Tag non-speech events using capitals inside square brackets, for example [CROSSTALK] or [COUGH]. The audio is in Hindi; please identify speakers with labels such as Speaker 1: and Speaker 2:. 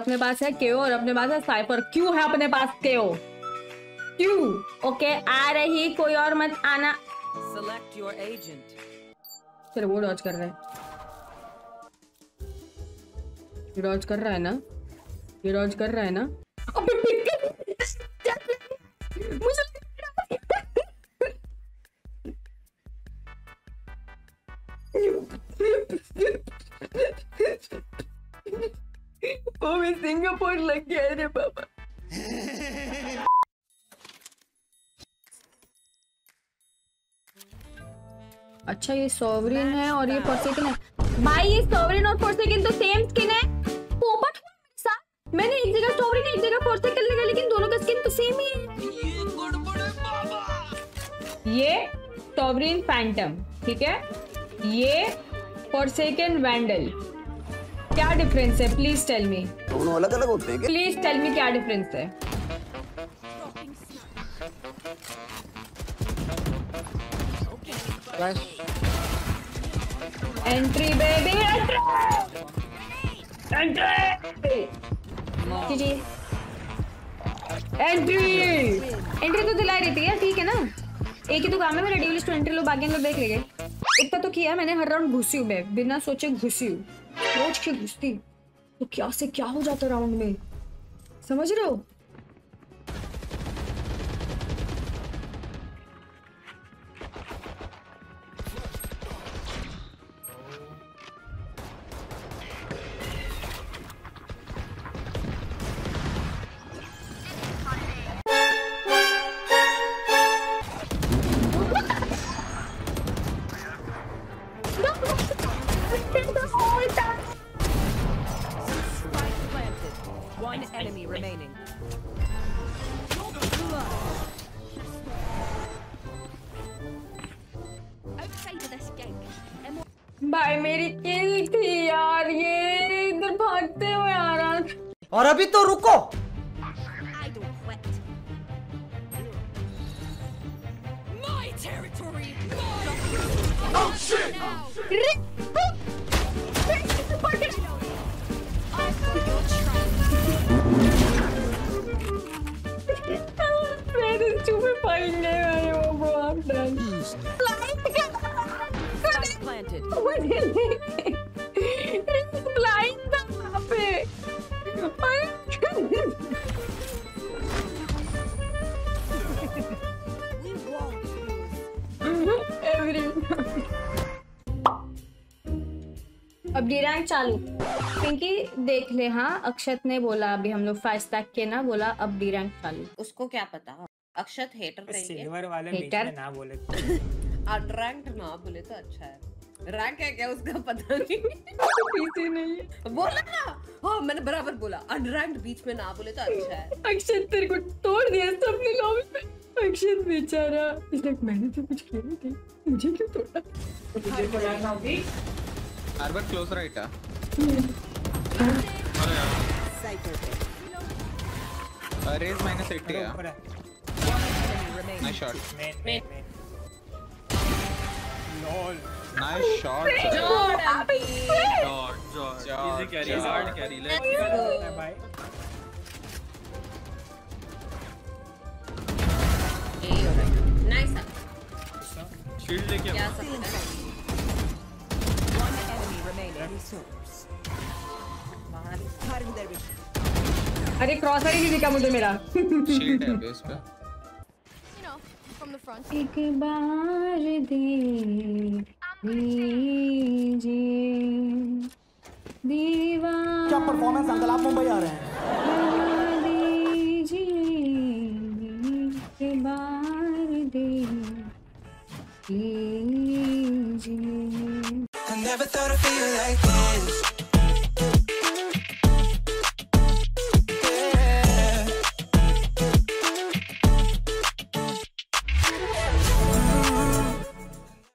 Speaker 1: अपने पास है केओ और अपने पास है साइपर क्यों है अपने पास केओ क्यों ओके आ रही कोई और मत आना.
Speaker 2: सिलेक्ट योर एजेंट
Speaker 1: चलो वो डॉज कर रहे है. डॉज कर रहा है ना? ये डॉज कर रहा है ना? अबे पिक [LAUGHS] मुझे वो मैं सिंगापुर लग गया रे बाबा। अच्छा ये सॉवरिन है और ये फोर्सेकन है। भाई, ये सॉवरिन और फोर्सेकन तो सेम स्किन है। पोपट साथ। मैंने एक जगह सॉवरिन, एक जगह फोर्सेकन लगा, लेकिन दोनों का स्किन तो सेम ही है। ये सॉवरिन फैंटम ठीक है? ये फोर्सेकन वैंडल। क्या डिफरेंस है? प्लीज़ टेल मी
Speaker 3: दोनों अलग अलग होते हैं
Speaker 1: प्लीज़ टेल मी क्या डिफरेंस है? Entry baby entry entry entry entry तो दिलाई रही थी ठीक है ना? एक ही तो काम है मेरा ड्यूलिस्ट टू एंट्री लो बाकी लोग देख लेंगे इतना तो किया मैंने, हर राउंड घुसी हूँ मैं, बिना सोचे घुसी हूँ। रोज की घुसती। तो क्या से क्या हो जाता राउंड में? समझ रहे हो? भाई मेरी किल थी यार ये इधर भागते हुए आ रहा
Speaker 4: और अभी तो रुको.
Speaker 5: My territory! Oh shit!
Speaker 2: Planted.
Speaker 1: Blind था वहाँ पे अब डी रैंक चालू। क्योंकि देख ले हाँ अक्षत ने बोला अभी हम लोग फास्ट तक के ना बोला अब डी रैंक चालू।
Speaker 6: उसको क्या पता? अक्षत हेटर
Speaker 4: सिल्वर वाले. में ना बोले। [LAUGHS]
Speaker 6: अनरैंक्ड ना बोले तो अच्छा है। रैंक है क्या उसका? [LAUGHS] पता नहीं।
Speaker 1: पीछे नहीं।
Speaker 6: बोला ना। हाँ मैंने बराबर बोला। अनरैंक्ड बीच में ना बोले तो अच्छा है।
Speaker 1: अक्षत तेरे को तोड़ दिया सबने लॉबी में अक्षत बेचारा। इसने मैंने तो कुछ किया नहीं थी। मुझे क्यों तोड़ा?
Speaker 7: Arbor close right ah.
Speaker 2: Cypher.
Speaker 7: Uh, raise minus 80 ah.
Speaker 4: ऊपर है
Speaker 2: Enemy remaining.
Speaker 7: Nice shot.
Speaker 4: Man man man lol
Speaker 7: Nice shot. sir.
Speaker 6: Jordan,
Speaker 7: Jog, jog.
Speaker 6: let's go.
Speaker 4: भाई
Speaker 6: ये हो रहा है नाइस क्या सकते हैं
Speaker 2: One enemy remaining.
Speaker 1: अरे क्रॉस ही नहीं दिखा मुझे मेरा
Speaker 7: Shield है base पे.
Speaker 5: From the front.
Speaker 1: एक बार दे दीजिए दीवार
Speaker 8: क्या परफॉर्मेंस अंकल आप मुंबई आ रहे हैं
Speaker 1: दीजिए एक बार दे
Speaker 9: I never thought I'd feel like this.